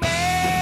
man.